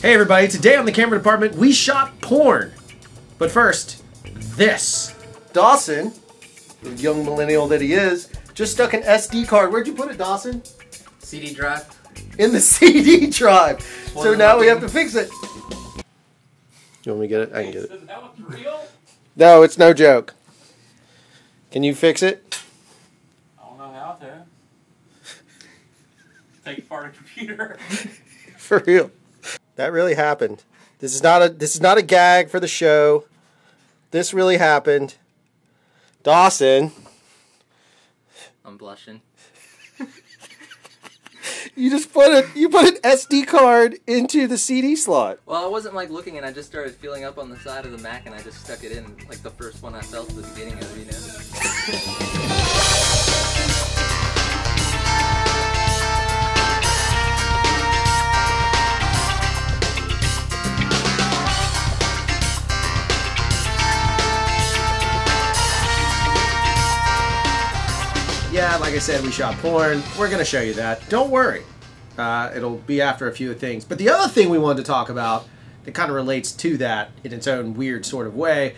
Hey everybody, today on the camera department, we shot porn. But first, this. Dawson, the young millennial that he is, just stuck an SD card. Where'd you put it, Dawson? CD drive. In the CD drive. So now we have to fix it. You want me to get it? I can get it. That look real? No, it's no joke. Can you fix it? I don't know how to. Take apart a computer. For real. That really happened. This is not a this is not a gag for the show. This really happened. Dawson, I'm blushing. you just put a you put an SD card into the CD slot. Well, I wasn't like looking, and I just started feeling up on the side of the Mac, and I just stuck it in like the first one I felt at the beginning of. You know. I said, we shot porn. We're gonna show you that. Don't worry. Uh, it'll be after a few things. But the other thing we wanted to talk about that kind of relates to that in its own weird sort of way,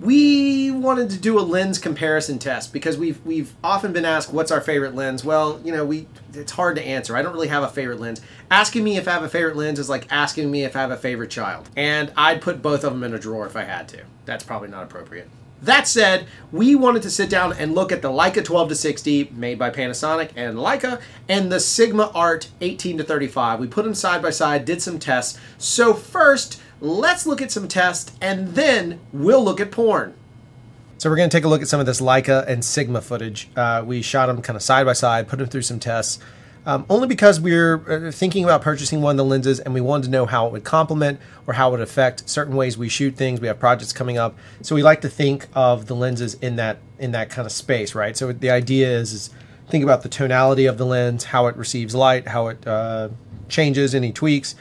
we wanted to do a lens comparison test because we've we've often been asked what's our favorite lens. Well, you know, we it's hard to answer. I don't really have a favorite lens. Asking me if I have a favorite lens is like asking me if I have a favorite child. And I'd put both of them in a drawer if I had to. That's probably not appropriate. That said, we wanted to sit down and look at the Leica 12 to 60 made by Panasonic and Leica and the Sigma Art 18 to 35. We put them side by side, did some tests. So first, let's look at some tests and then we'll look at porn. So we're going to take a look at some of this Leica and Sigma footage. Uh, we shot them kind of side by side, put them through some tests. Um, only because we're uh, thinking about purchasing one of the lenses and we wanted to know how it would complement or how it would affect certain ways we shoot things. We have projects coming up, so we like to think of the lenses in that in that kind of space, right? So the idea is, is think about the tonality of the lens, how it receives light, how it uh, changes, any tweaks,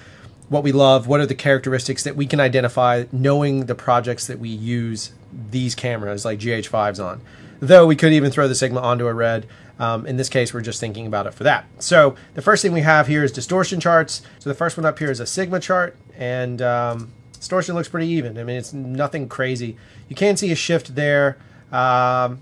what we love, what are the characteristics that we can identify, knowing the projects that we use these cameras like GH5s on. Though we could even throw the Sigma onto a red. Um, in this case, we're just thinking about it for that. So the first thing we have here is distortion charts. So the first one up here is a Sigma chart, and um, distortion looks pretty even. I mean, it's nothing crazy. You can see a shift there. Um,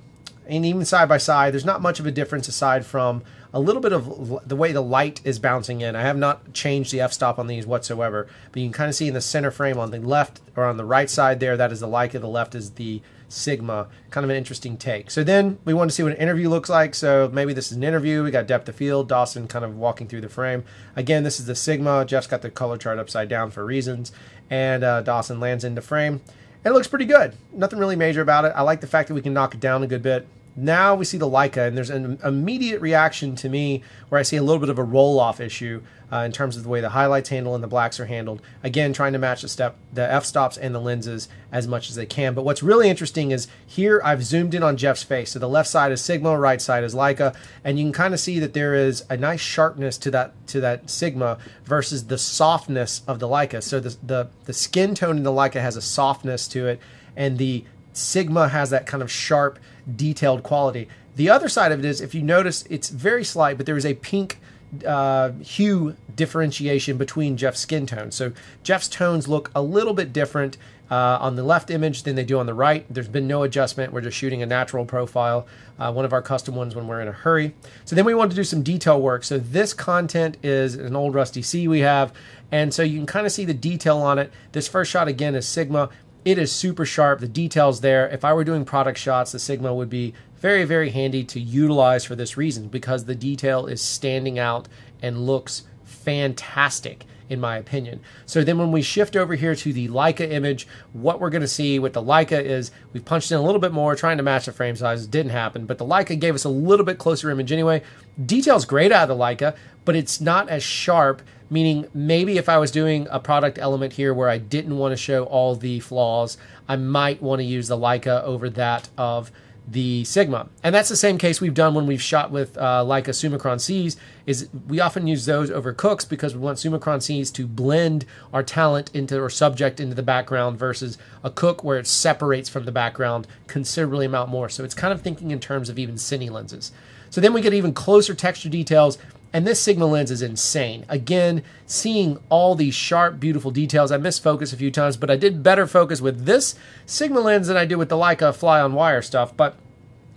and even side by side, there's not much of a difference aside from a little bit of the way the light is bouncing in. I have not changed the f-stop on these whatsoever, but you can kind of see in the center frame on the left or on the right side there, that is the Leica, the left is the Sigma. Kind of an interesting take. So then we want to see what an interview looks like. So maybe this is an interview. We got depth of field, Dawson kind of walking through the frame. Again, this is the Sigma. Jeff's got the color chart upside down for reasons, and uh, Dawson lands into frame. It looks pretty good. Nothing really major about it. I like the fact that we can knock it down a good bit. Now we see the Leica, and there's an immediate reaction to me where I see a little bit of a roll off issue uh, in terms of the way the highlights handle and the blacks are handled. Again, trying to match the step, the f stops and the lenses as much as they can. But what's really interesting is here I've zoomed in on Jeff's face. So the left side is Sigma, right side is Leica, and you can kind of see that there is a nice sharpness to that to that Sigma versus the softness of the Leica. So the the, the skin tone in the Leica has a softness to it, and the Sigma has that kind of sharp, detailed quality. The other side of it is, if you notice, it's very slight, but there is a pink uh, hue differentiation between Jeff's skin tones. So Jeff's tones look a little bit different uh, on the left image than they do on the right. There's been no adjustment. We're just shooting a natural profile, uh, one of our custom ones when we're in a hurry. So then we want to do some detail work. So this content is an old Rusty C we have, and so you can kind of see the detail on it. This first shot again is Sigma. It is super sharp. The details there. If I were doing product shots, the Sigma would be very, very handy to utilize for this reason because the detail is standing out and looks fantastic in my opinion. So then when we shift over here to the Leica image, what we're going to see with the Leica is we've punched in a little bit more trying to match the frame size. Didn't happen, but the Leica gave us a little bit closer image anyway. Detail's great out of the Leica, but it's not as sharp, meaning maybe if I was doing a product element here where I didn't want to show all the flaws, I might want to use the Leica over that of the Sigma. And that's the same case we've done when we've shot with uh, Leica Summicron Cs, is we often use those over Cookes because we want Summicron Cs to blend our talent into or subject into the background versus a Cooke where it separates from the background considerably amount more. So it's kind of thinking in terms of even cine lenses. So then we get even closer texture details. And this Sigma lens is insane. Again, seeing all these sharp, beautiful details. I missed focus a few times, but I did better focus with this Sigma lens than I did with the Leica fly on wire stuff. But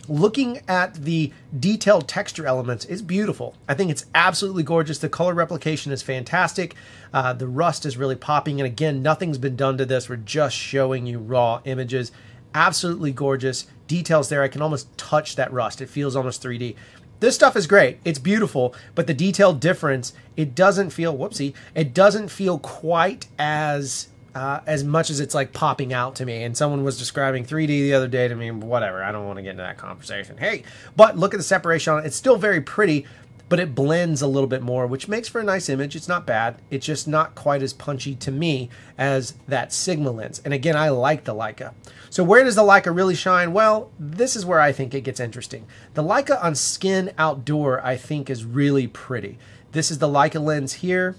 looking at the detailed texture elements is beautiful. I think it's absolutely gorgeous. The color replication is fantastic. Uh, the rust is really popping. And again, nothing's been done to this. We're just showing you raw images. Absolutely gorgeous. Details there. I can almost touch that rust. It feels almost 3D. This stuff is great. It's beautiful, but the detail difference, it doesn't feel, whoopsie, it doesn't feel quite as uh, as much as it's like popping out to me. And someone was describing 3D the other day to me. Whatever. I don't want to get into that conversation. Hey, but look at the separation on it. It's still very pretty, but it blends a little bit more, which makes for a nice image. It's not bad. It's just not quite as punchy to me as that Sigma lens. And again, I like the Leica. So where does the Leica really shine? Well, this is where I think it gets interesting. The Leica on skin outdoor, I think, is really pretty. This is the Leica lens here,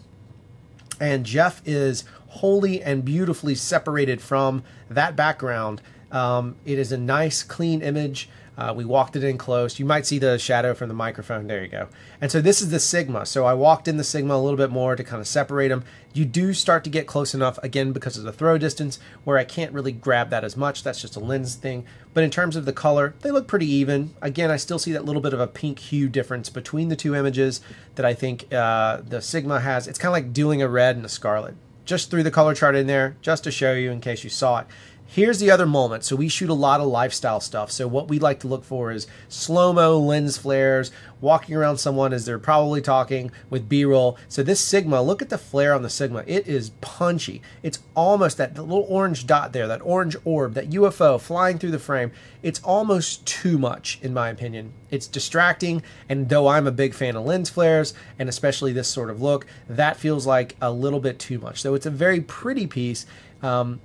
and Jeff is wholly and beautifully separated from that background. Um, it is a nice, clean image. Uh, we walked it in close. You might see the shadow from the microphone. There you go. And so this is the Sigma. So I walked in the Sigma a little bit more to kind of separate them. You do start to get close enough, again, because of the throw distance, where I can't really grab that as much. That's just a lens thing. But in terms of the color, they look pretty even. Again, I still see that little bit of a pink hue difference between the two images that I think uh, the Sigma has. It's kind of like doing a red and a scarlet just threw the color chart in there just to show you in case you saw it. Here's the other moment. So we shoot a lot of lifestyle stuff. So what we like to look for is slow-mo lens flares, walking around someone as they're probably talking with B-roll. So this Sigma, look at the flare on the Sigma. It is punchy. It's almost that little orange dot there, that orange orb, that UFO flying through the frame. It's almost too much, in my opinion. It's distracting, and though I'm a big fan of lens flares, and especially this sort of look, that feels like a little bit too much. So it's a very pretty piece. Um,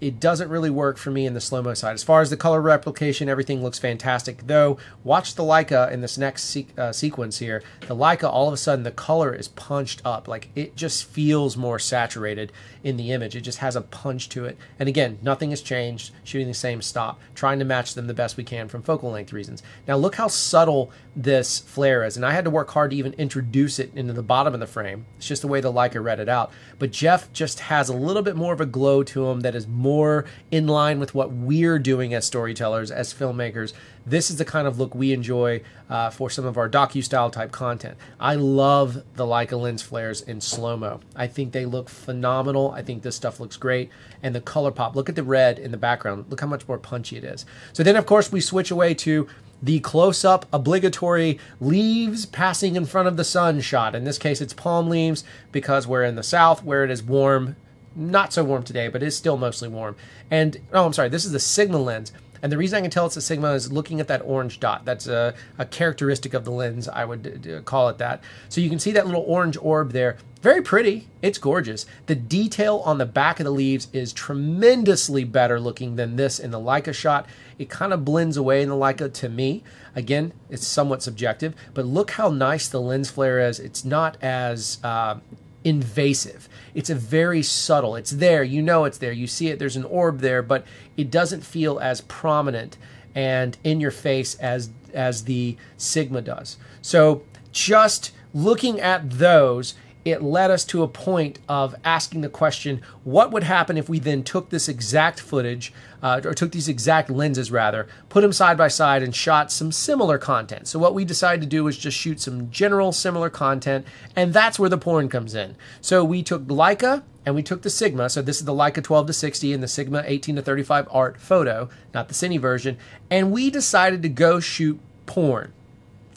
it doesn't really work for me in the slow-mo side. As far as the color replication, everything looks fantastic. Though, watch the Leica in this next se uh, sequence here. The Leica, all of a sudden, the color is punched up. Like, it just feels more saturated in the image. It just has a punch to it. And again, nothing has changed. Shooting the same stop. Trying to match them the best we can from focal length reasons. Now, look how subtle this flare is. And I had to work hard to even introduce it into the bottom of the frame. It's just the way the Leica read it out. But Jeff just has a little bit more of a glow to them that is more in line with what we're doing as storytellers, as filmmakers. This is the kind of look we enjoy uh, for some of our docu-style type content. I love the Leica lens flares in slow-mo. I think they look phenomenal. I think this stuff looks great. And the color pop, look at the red in the background. Look how much more punchy it is. So then, of course, we switch away to the close up obligatory leaves passing in front of the sun shot. In this case, it's palm leaves because we're in the south where it is warm. Not so warm today, but it's still mostly warm. And, oh, I'm sorry, this is the Sigma lens. And the reason I can tell it's a Sigma is looking at that orange dot. That's a, a characteristic of the lens, I would call it that. So you can see that little orange orb there. Very pretty. It's gorgeous. The detail on the back of the leaves is tremendously better looking than this in the Leica shot. It kind of blends away in the Leica to me. Again, it's somewhat subjective, but look how nice the lens flare is. It's not as uh, invasive. It's a very subtle. It's there. You know it's there. You see it. There's an orb there, but it doesn't feel as prominent and in your face as as the Sigma does. So just looking at those, it led us to a point of asking the question what would happen if we then took this exact footage, uh, or took these exact lenses rather, put them side by side and shot some similar content? So, what we decided to do was just shoot some general similar content, and that's where the porn comes in. So, we took Leica and we took the Sigma. So, this is the Leica 12 to 60 and the Sigma 18 to 35 art photo, not the cine version, and we decided to go shoot porn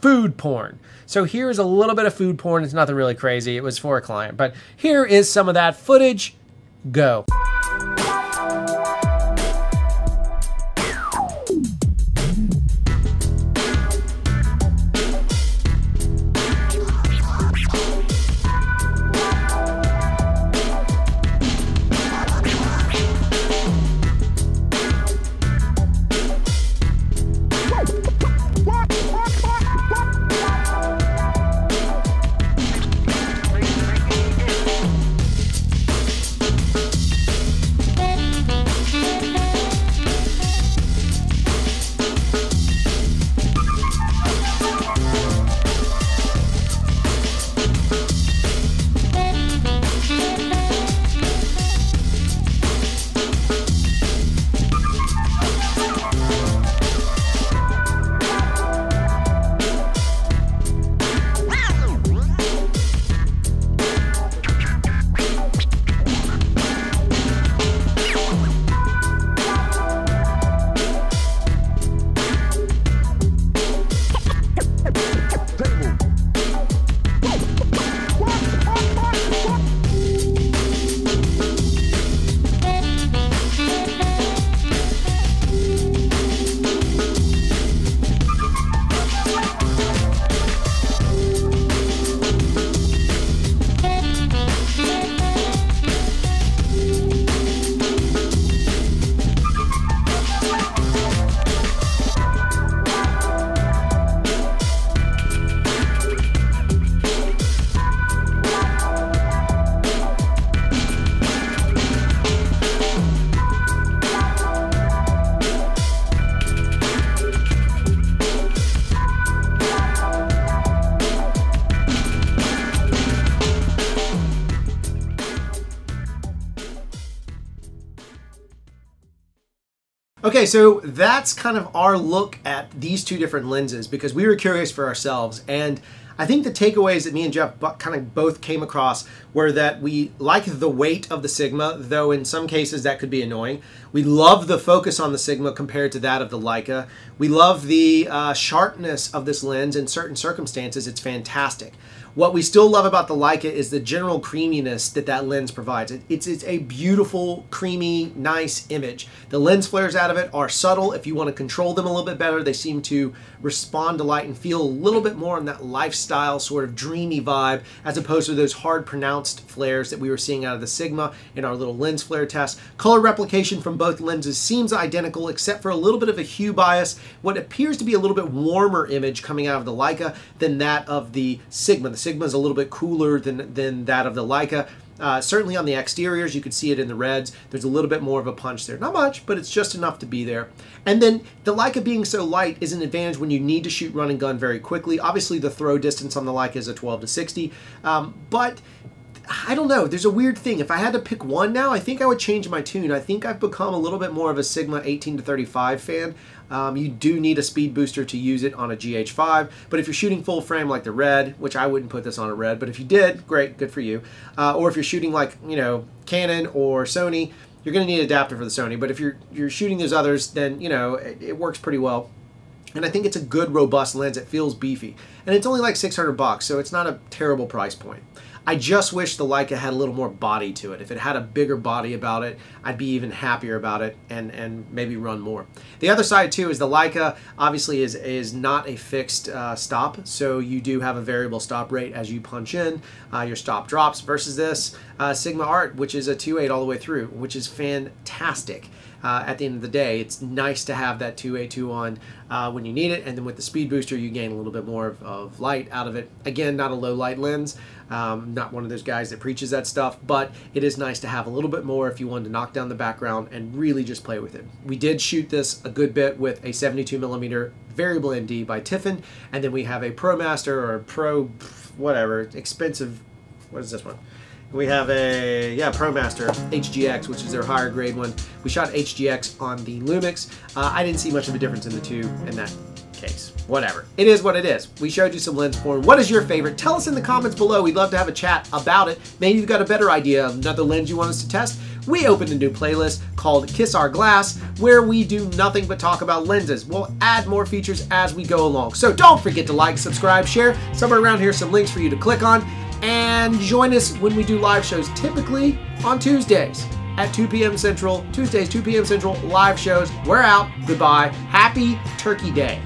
food porn. So here's a little bit of food porn. It's nothing really crazy. It was for a client. But here is some of that footage. Go. Okay, so that's kind of our look at these two different lenses because we were curious for ourselves. And I think the takeaways that me and Jeff kind of both came across were that we like the weight of the Sigma, though in some cases that could be annoying. We love the focus on the Sigma compared to that of the Leica. We love the uh, sharpness of this lens in certain circumstances. It's fantastic. What we still love about the Leica is the general creaminess that that lens provides. It, it's, it's a beautiful, creamy, nice image. The lens flares out of it are subtle. If you want to control them a little bit better, they seem to respond to light and feel a little bit more in that lifestyle sort of dreamy vibe as opposed to those hard pronounced flares that we were seeing out of the Sigma in our little lens flare test. Color replication from both lenses seems identical except for a little bit of a hue bias. What appears to be a little bit warmer image coming out of the Leica than that of the Sigma. The Sigma is a little bit cooler than, than that of the Leica. Uh, certainly on the exteriors, you could see it in the reds. There's a little bit more of a punch there. Not much, but it's just enough to be there. And then the Leica being so light is an advantage when you need to shoot run and gun very quickly. Obviously, the throw distance on the Leica is a 12 to 60, um, but I don't know. There's a weird thing. If I had to pick one now, I think I would change my tune. I think I've become a little bit more of a Sigma 18 to 35 fan. Um, you do need a speed booster to use it on a GH5, but if you're shooting full frame like the Red, which I wouldn't put this on a Red, but if you did, great, good for you. Uh, or if you're shooting like, you know, Canon or Sony, you're going to need an adapter for the Sony, but if you're, you're shooting those others, then, you know, it, it works pretty well. And I think it's a good, robust lens. It feels beefy. And it's only like 600 bucks, so it's not a terrible price point. I just wish the Leica had a little more body to it. If it had a bigger body about it, I'd be even happier about it and, and maybe run more. The other side too is the Leica obviously is, is not a fixed uh, stop, so you do have a variable stop rate as you punch in. Uh, your stop drops versus this uh, Sigma Art, which is a 2.8 all the way through, which is fantastic. Uh, at the end of the day. It's nice to have that 2A2 on uh, when you need it, and then with the speed booster, you gain a little bit more of, of light out of it. Again, not a low light lens, um, not one of those guys that preaches that stuff, but it is nice to have a little bit more if you wanted to knock down the background and really just play with it. We did shoot this a good bit with a 72 millimeter variable ND by Tiffen, and then we have a ProMaster or a Pro, whatever, expensive, what is this one? We have a, yeah, ProMaster HGX, which is their higher grade one. We shot HGX on the Lumix. Uh, I didn't see much of a difference in the two in that case. Whatever. It is what it is. We showed you some lens porn. What is your favorite? Tell us in the comments below. We'd love to have a chat about it. Maybe you've got a better idea of another lens you want us to test. We opened a new playlist called Kiss Our Glass, where we do nothing but talk about lenses. We'll add more features as we go along. So don't forget to like, subscribe, share. Somewhere around here, some links for you to click on and join us when we do live shows, typically on Tuesdays at 2 p.m. Central. Tuesdays, 2 p.m. Central, live shows. We're out. Goodbye. Happy Turkey Day.